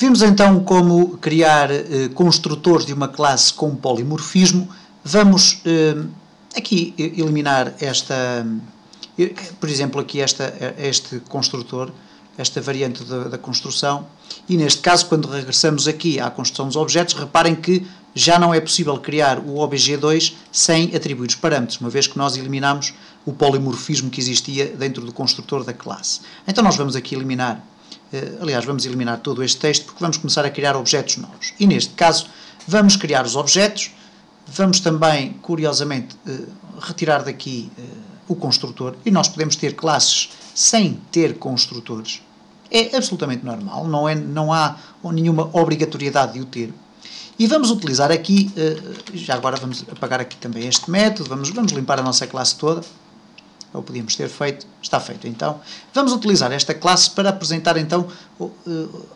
Vimos então como criar eh, construtores de uma classe com polimorfismo. Vamos eh, aqui eliminar esta, eh, por exemplo, aqui esta, este construtor, esta variante da, da, construção, e neste caso, quando regressamos aqui à construção dos objetos, reparem que já não é possível criar o OBG2 sem atribuir os parâmetros, uma vez que nós eliminamos o polimorfismo que existia dentro do construtor da classe. Então nós vamos aqui eliminar aliás, vamos eliminar todo este texto porque vamos começar a criar objetos novos. E neste caso, vamos criar os objetos, vamos também, curiosamente, eh, retirar daqui eh, o construtor e nós podemos ter classes sem ter construtores. É absolutamente normal, não, é, não há nenhuma obrigatoriedade de o ter. E vamos utilizar aqui, já agora vamos apagar aqui também este método, vamos, vamos limpar a nossa classe toda ou podíamos ter feito, está feito então. Vamos utilizar esta classe para apresentar então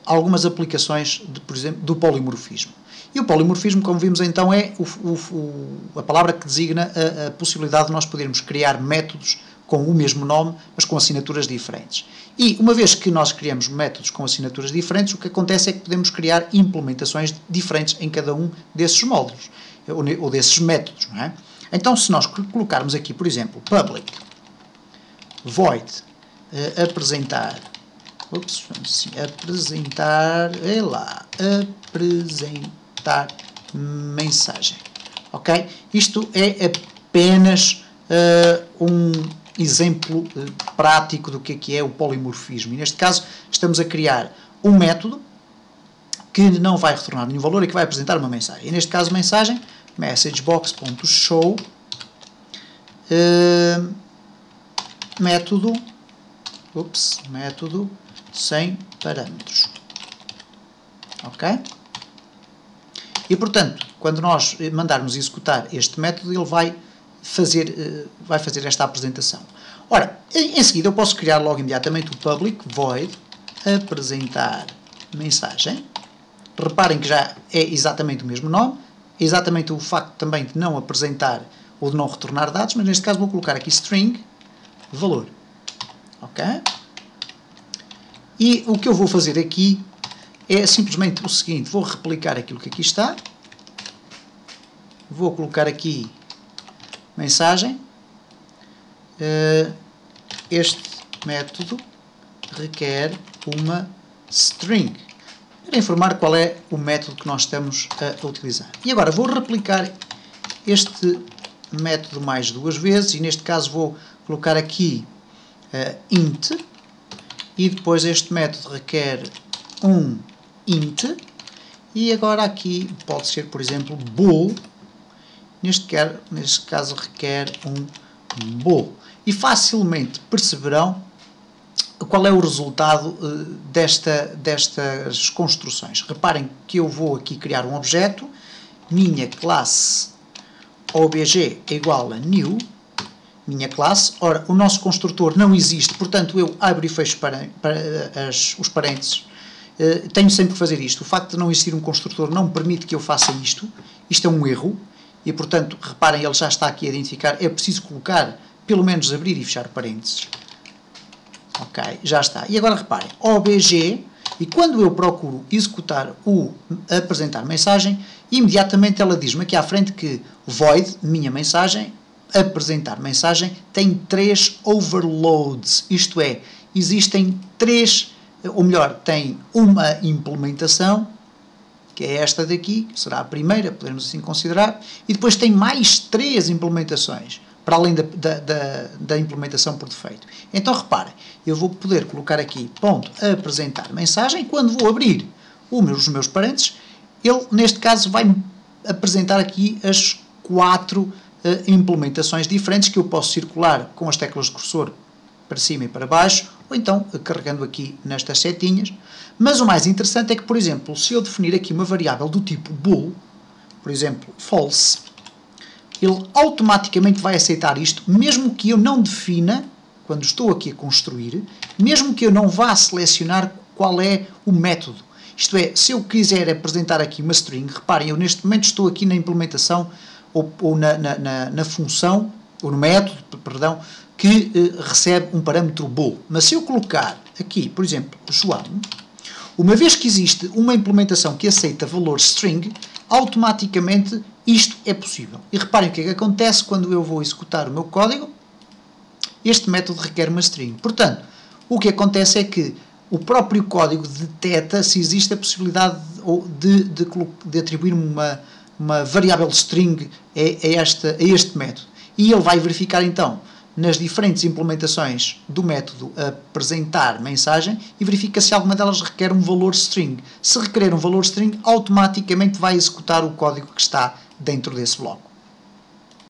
algumas aplicações, de, por exemplo, do polimorfismo. E o polimorfismo, como vimos então, é o, o, a palavra que designa a, a, possibilidade de nós podermos criar métodos com o mesmo nome, mas com assinaturas diferentes. E uma vez que nós criamos métodos com assinaturas diferentes, o que acontece é que podemos criar implementações diferentes em cada um desses módulos, ou, desses métodos, é? Então, se nós colocarmos aqui, por exemplo, public void uh, apresentar. Ups, assim, apresentar é lá apresentar mensagem ok? Isto é apenas uh, um exemplo uh, prático do que é, que é o polimorfismo. E neste caso estamos a criar um método que não vai retornar nenhum valor e que vai apresentar uma mensagem. E neste caso mensagem messagebox.show uh, método, ups, método sem parâmetros. Ok? E, portanto, quando nós mandarmos executar este método, ele vai fazer, eh, vai fazer esta apresentação. Ora, em seguida eu posso criar logo imediatamente o public void apresentar mensagem. Reparem que já é exatamente o mesmo nome, exatamente o facto também de não apresentar ou de não retornar dados, mas neste caso vou colocar aqui string valor. Ok? E o que eu vou fazer aqui é simplesmente o seguinte, vou replicar aquilo que aqui está, vou colocar aqui mensagem, uh, este método requer uma string, para informar qual é o método que nós estamos a utilizar. E agora vou replicar este método mais duas vezes, e neste caso vou colocar aqui uh, int e depois este método requer um int e agora aqui pode ser, por exemplo, bool, neste, quer, neste caso requer um bool. E facilmente perceberão qual é o resultado uh, desta, destas construções. Reparem que eu vou aqui criar um objeto, minha classe obj é igual a new, minha classe. Ora, o nosso construtor não existe, portanto eu abro e fecho para, para as, os parênteses. Uh, tenho sempre que fazer isto. O facto de não existir um construtor não permite que eu faça isto. Isto é um erro. E, portanto, reparem, ele já está aqui a identificar. É preciso colocar, pelo menos abrir e fechar parênteses. Ok, já está. E agora reparem, OBG, e quando eu procuro executar o apresentar mensagem, imediatamente ela diz-me aqui à frente que void, minha mensagem, apresentar mensagem tem três overloads, isto é, existem três, ou melhor, tem uma implementação, que é esta daqui, que será a primeira, podemos assim considerar, e depois tem mais três implementações, para além da, da, da, da implementação por defeito. Então reparem, eu vou poder colocar aqui ponto apresentar mensagem, quando vou abrir os meus parênteses, ele neste caso vai apresentar aqui as quatro implementações diferentes que eu posso circular com as teclas de cursor para cima e para baixo, ou então carregando aqui nestas setinhas. Mas o mais interessante é que, por exemplo, se eu definir aqui uma variável do tipo bool, por exemplo, false, ele automaticamente vai aceitar isto, mesmo que eu não defina, quando estou aqui a construir, mesmo que eu não vá selecionar qual é o método. Isto é, se eu quiser apresentar aqui uma string, reparem, eu neste momento estou aqui na implementação ou, ou na, na, na, função, ou no método, perdão, que eh, recebe um parâmetro bool. Mas se eu colocar aqui, por exemplo, João, Uma vez que existe uma implementação que aceita valor string, automaticamente isto é possível. E reparem o que é que acontece quando eu vou executar o meu código. Este método requer uma string. Portanto, o que acontece é que o próprio código detecta se existe a possibilidade de, de, de atribuir uma, uma variável string a, a, esta, a este método. E ele vai verificar então nas diferentes implementações do método apresentar mensagem e verifica se alguma delas requer um valor string. Se requerer um valor string, automaticamente vai executar o código que está dentro desse bloco.